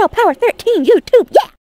Girl Power 13 YouTube. Yeah!